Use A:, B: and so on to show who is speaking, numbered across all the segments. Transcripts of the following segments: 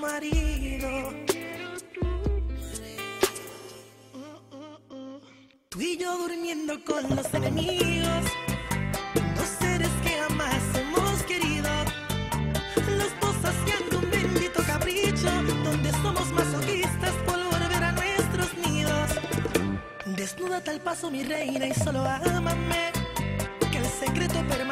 A: marido. Tú y yo durmiendo con los enemigos. Dos seres que jamás hemos querido. Los dos haciendo un bendito capricho. Donde somos masoquistas por volver a nuestros nidos. Desnuda tal paso, mi reina, y solo ámame. Que el secreto permanezca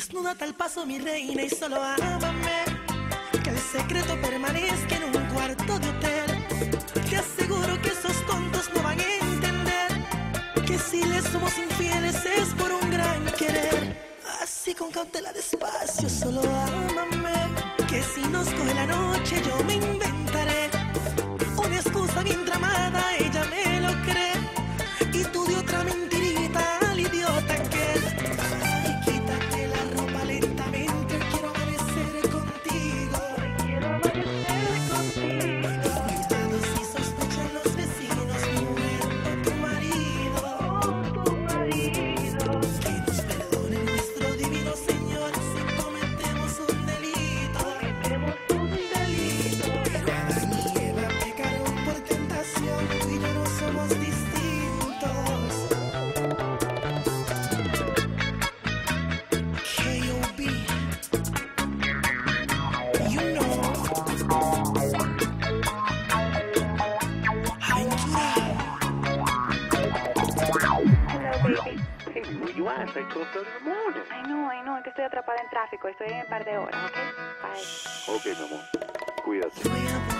A: Desnuda tal paso mi reina y solo ámame Que el secreto permanezca en un cuarto de hotel. Te aseguro que esos tontos no van a entender Que si les somos infieles es por un gran querer. Así con cautela despacio solo ámame Que si nos coge la noche yo me
B: Hey, where you at? It's like 12:30 in the morning.
C: Ay, no, ay, no, es que estoy atrapada en tráfico. Estoy en un par de horas, ¿ok? Bye.
B: Ok, mi amor. Cuídate.